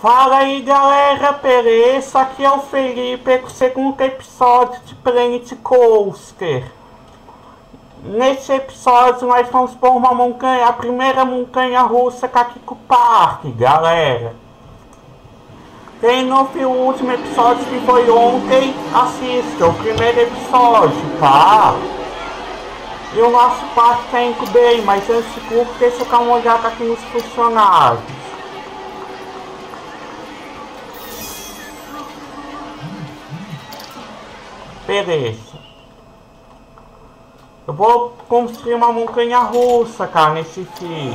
Fala aí galera, beleza? Aqui é o Felipe com o segundo episódio de Planet Coaster. Nesse episódio nós vamos por uma montanha, a primeira montanha russa Kakiko Park, galera. Quem não viu o último episódio que foi ontem, assista o primeiro episódio, tá? E o nosso parque tá indo bem, mas antes de tudo, deixa eu dar uma olhada aqui nos funcionários. Beleza. Eu vou construir uma montanha russa, cara, nesse vídeo.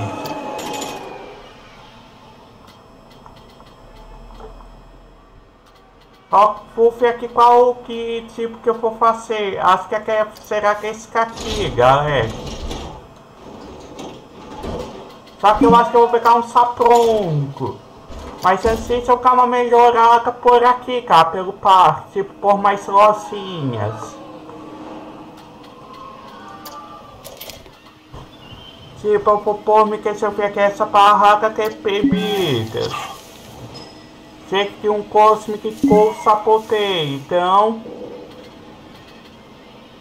Ó, vou ver aqui qual que tipo que eu vou fazer. Acho que é, será que é esse aqui, galera. Só que eu acho que eu vou pegar um sapronco. Mas antes eu dar uma melhorada por aqui, cara, pelo parque. Tipo, por mais lozinhas. Tipo, eu vou pôr, me deixa eu ver aqui, essa barraca tem bebidas. Sei que um Cosmic Cold Sapoteio, então...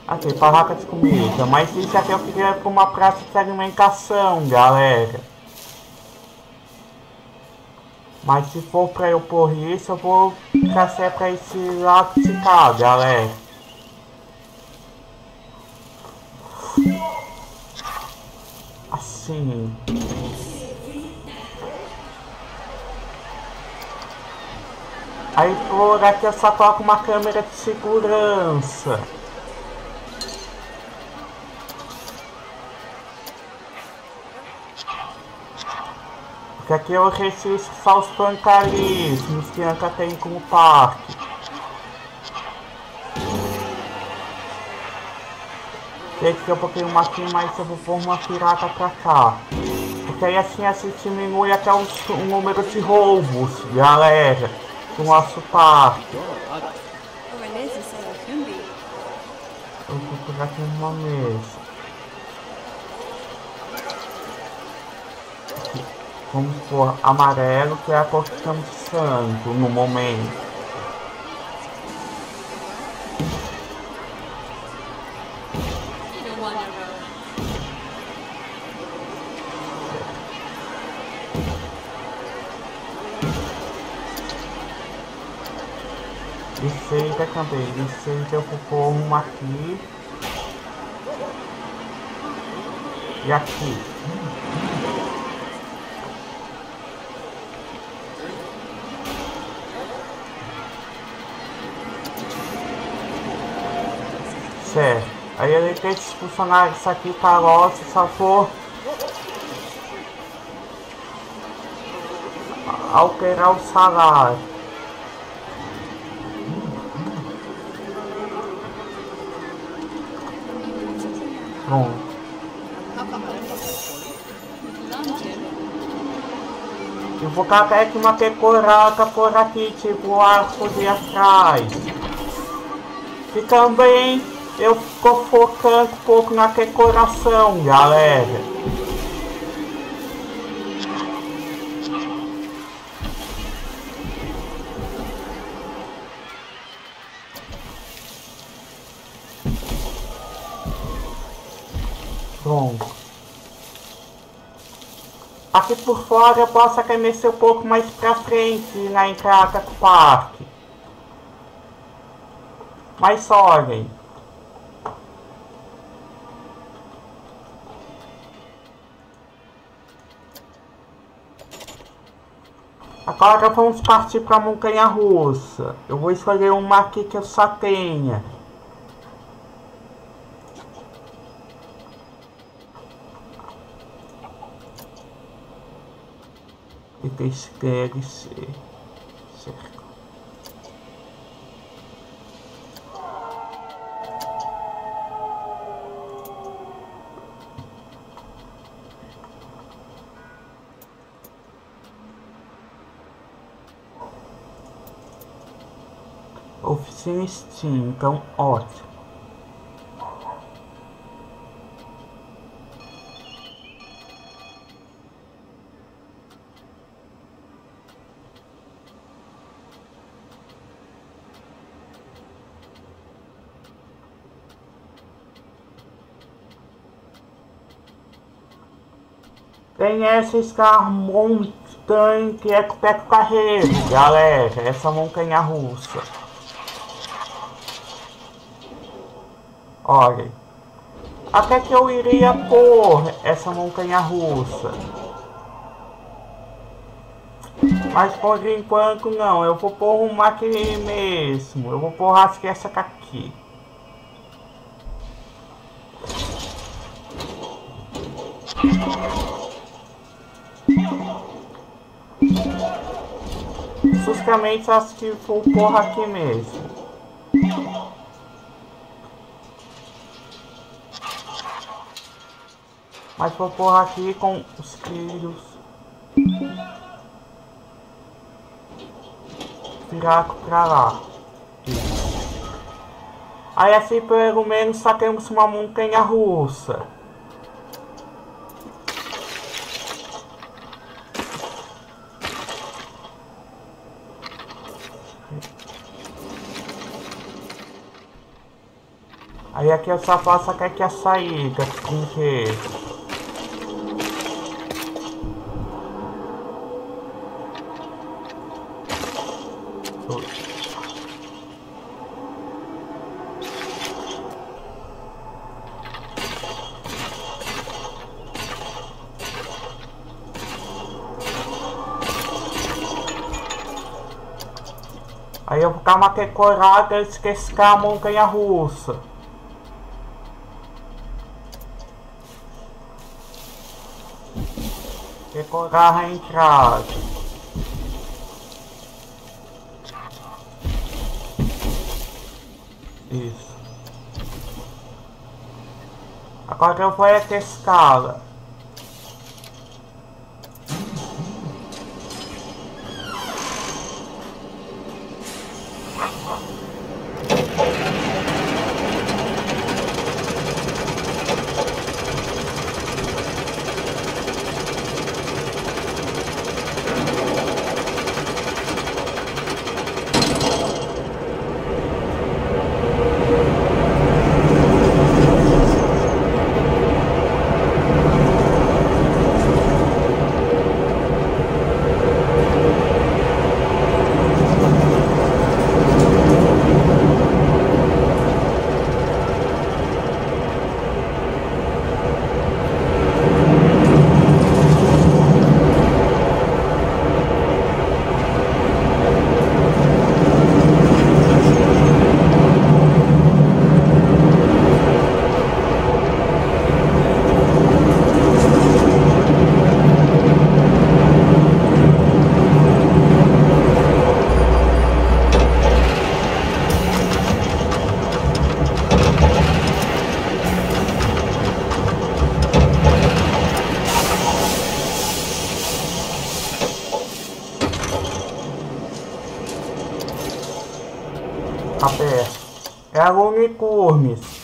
Aqui, barraca de comida. Mas isso aqui eu queria pra uma praça de alimentação, galera. Mas se for pra eu pôr isso, eu vou trazer pra esse lado de cá, galera. Assim. Aí por aqui eu só coloco uma câmera de segurança. Porque aqui eu registro só os vandalismos que nunca tem como parque. Sei que eu botei uma aqui, mas eu vou pôr uma pirata pra cá. Porque aí assim, assim diminui até o, o número de roubos, galera, do nosso parque. Eu vou pegar aqui uma mesa. Vamos por amarelo, que é a cor que estamos usando no momento. Liceita também, liceita eu vou uma aqui. E aqui. Ele tem esses funcionários isso aqui, carroça, só for alterar o salário. Pronto. Eu vou colocar aqui uma decorada por aqui, tipo arco de atrás. E também eu tô focando um pouco na decoração, galera. Pronto. Aqui por fora eu posso arremessar um pouco mais pra frente na entrada do parque. Mas olhem. Agora vamos partir para a montanha russa. Eu vou escolher uma aqui que eu só tenha. E tem esse DLC. sim, sim. Então, ótimo. Tem essa Scar Mountain que é Teco Carreiro, galera. Essa montanha russa. Olha. Até que eu iria pôr essa montanha russa. Mas por enquanto não, eu vou pôr uma aqui mesmo. Eu vou acho que essa aqui. Justamente acho que vou pôr aqui mesmo. Mas vou pôr aqui com os filhos. Viraco pra lá. Aí assim pelo menos saquemos uma montanha russa. Aí aqui eu só faço aqui a saída com que Aí eu vou ficar uma decorada, esqueci a montanha russa. Decorar a entrada. Isso. Agora eu vou até escala.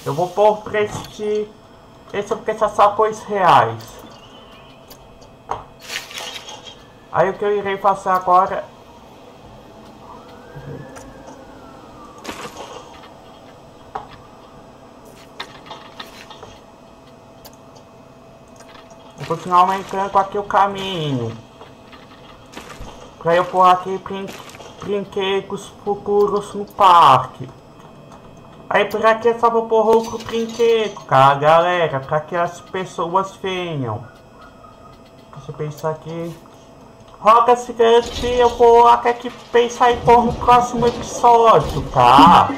Eu vou pôr pra este... Esse porque são só coisas reais. Aí o que eu irei fazer agora... Vou continuar aumentando aqui o caminho. Pra eu pôr aqui brinquedos futuros no parque. Aí só vou pôr outro brinquedo, cara, galera, pra que as pessoas venham. Deixa eu pensar aqui. Roga gigante, eu vou até que pensar em pôr no próximo episódio, tá?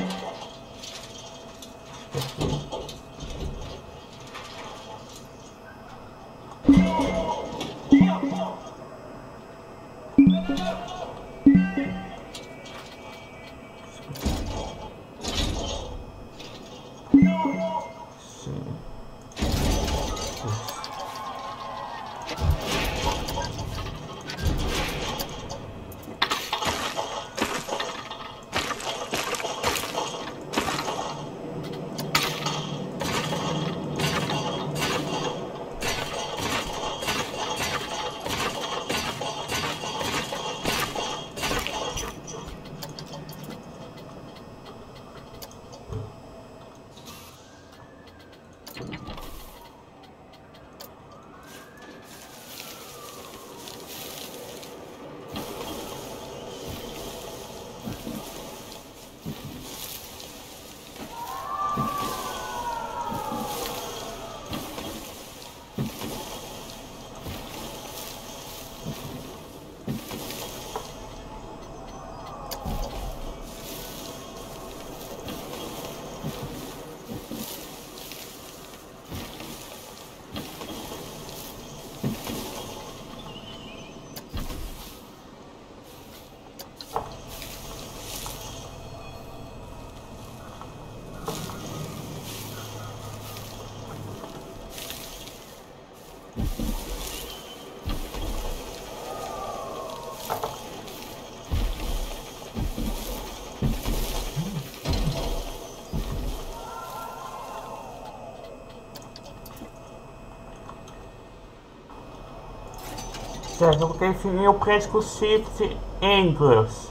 Certo, vou definir o preço com Shift English.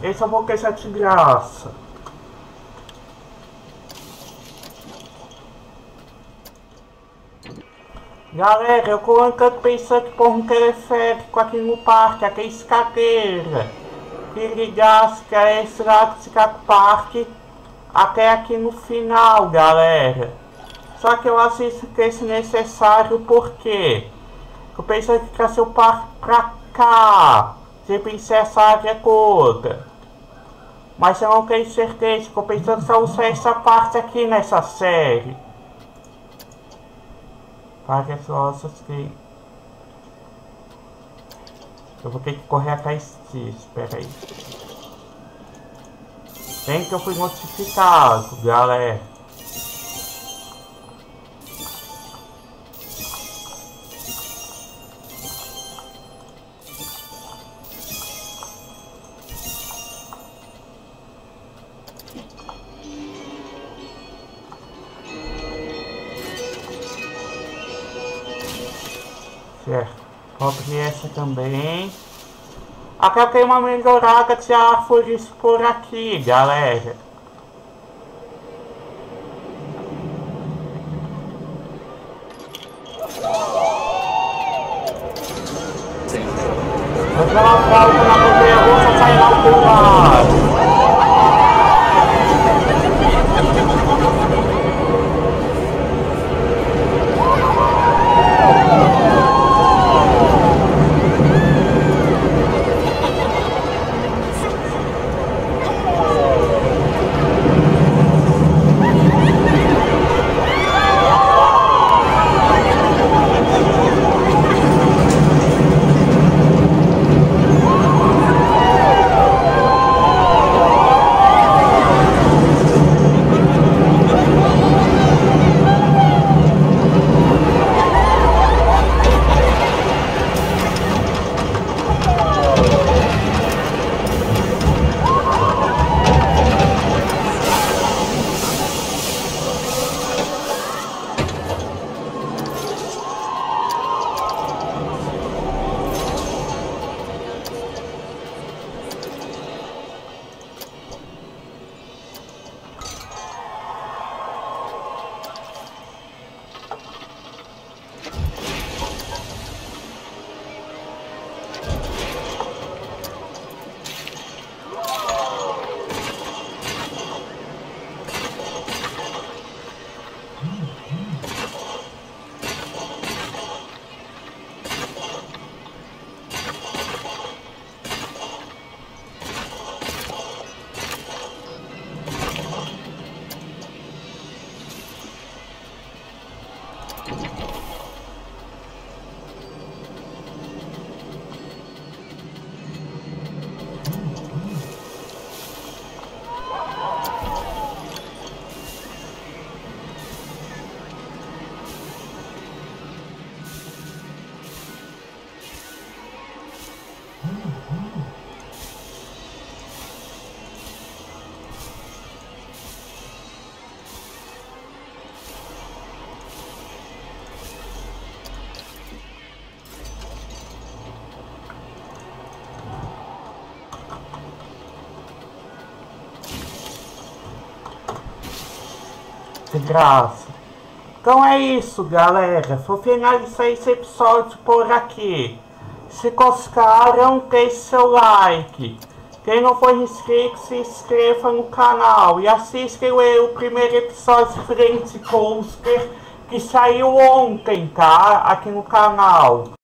Esse eu vou deixar de graça. Galera, eu coloquei pensando por um teleférico aqui no parque, aqui é escadeira. Que ligasse que é esse lado do Parque até aqui no final, galera. Só que eu assisto que esse necessário porque eu que ia ser o parque pra cá. Se pensar essa área toda. Mas eu não tenho certeza, eu pensando só usar essa parte aqui nessa série. Várias lojas que... Eu vou ter que correr atrás disso, espera aí. Bem que eu fui notificado, galera. Compre essa também. Eu tenho uma melhorada de árvores por aqui, galera. Sim. Mas ela volta na montanha russa, sai lá pro graça. Então é isso, galera. Vou finalizar esse episódio por aqui. Se gostaram, deixe seu like. Quem não for inscrito, se inscreva no canal. E assista o primeiro episódio Frente Coaster que saiu ontem, tá? Aqui no canal.